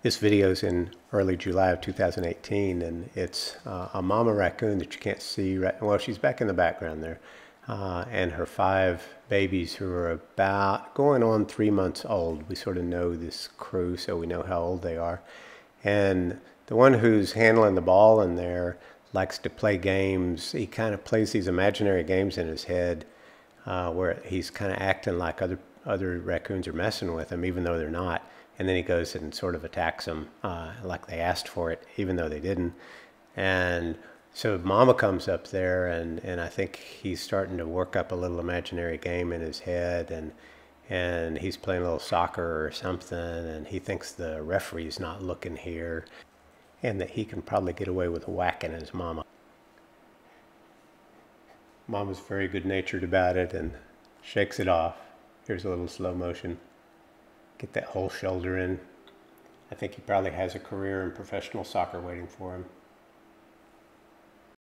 This video is in early July of 2018, and it's uh, a mama raccoon that you can't see right. Well, she's back in the background there, uh, and her five babies who are about going on three months old. We sort of know this crew, so we know how old they are. And the one who's handling the ball in there likes to play games. He kind of plays these imaginary games in his head, uh, where he's kind of acting like other other raccoons are messing with him, even though they're not and then he goes and sort of attacks them uh, like they asked for it, even though they didn't. And so Mama comes up there, and, and I think he's starting to work up a little imaginary game in his head, and and he's playing a little soccer or something, and he thinks the referee's not looking here, and that he can probably get away with whacking his mama. Mama's very good natured about it and shakes it off. Here's a little slow motion get that whole shoulder in. I think he probably has a career in professional soccer waiting for him.